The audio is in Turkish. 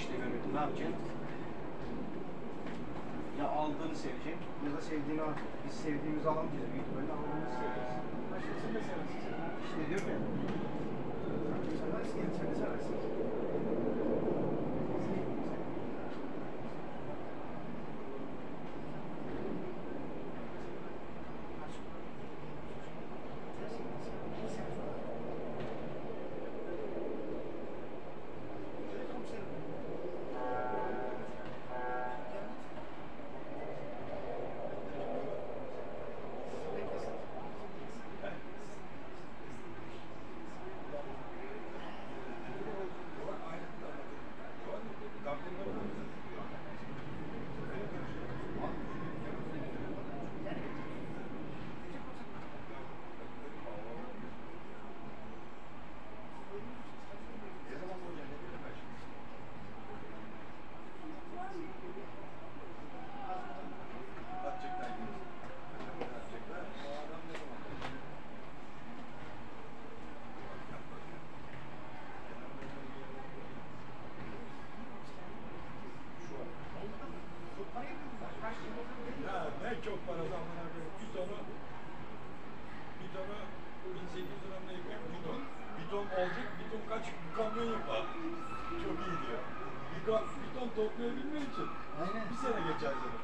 işte gönül. Ne yapacaksın? Ya aldığını seveceksin ya da sevdiğini. Biz sevdiğimizi alamayacağız. Büyük ihtimalle aldığımızı seveceğiz. Çok para. Bir tonu bir tonu 1800 liranın ekmek bir ton. Bir ton olacak, bir ton kaç kamyon yapar. Çok iyi diyor. Bir ton toplayabilmek için Aynen. bir sene geçer diyor.